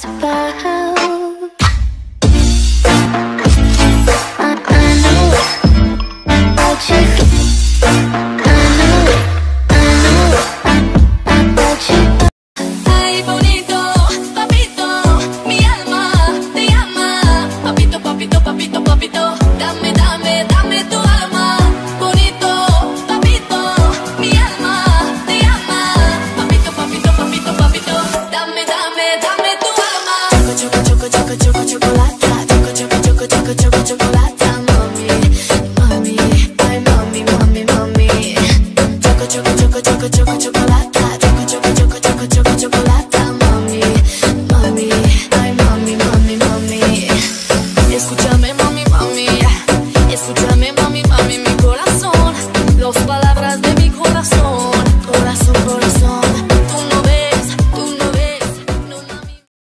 pass by Escúchame, mami, mami, escúchame.